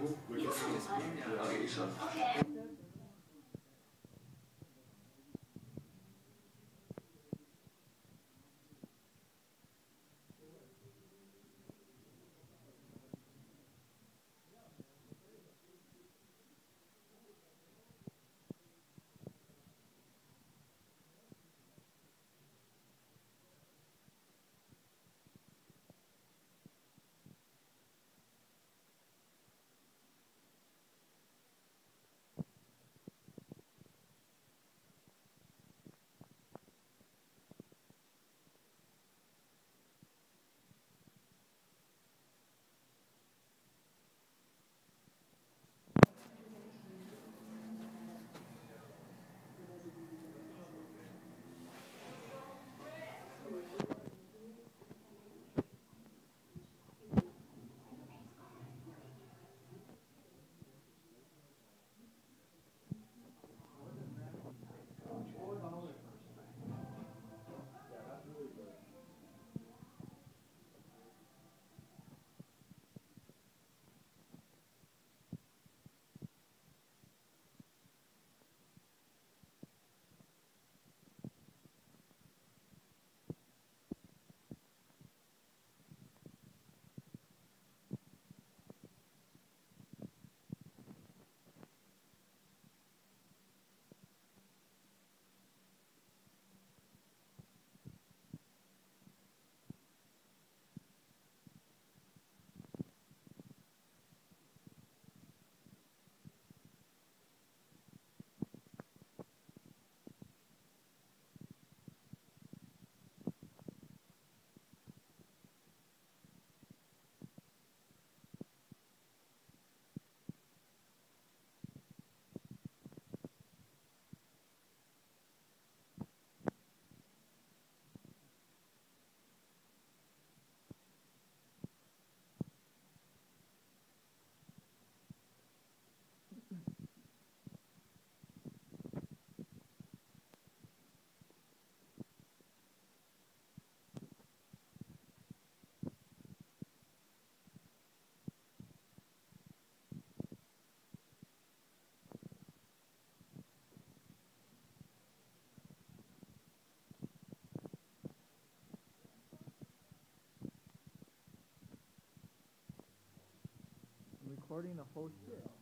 Okay, ich schon. Recording the whole shit.